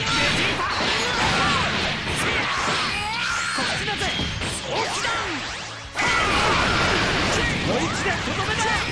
こっちだぜ。早期弾もう一でとどめだ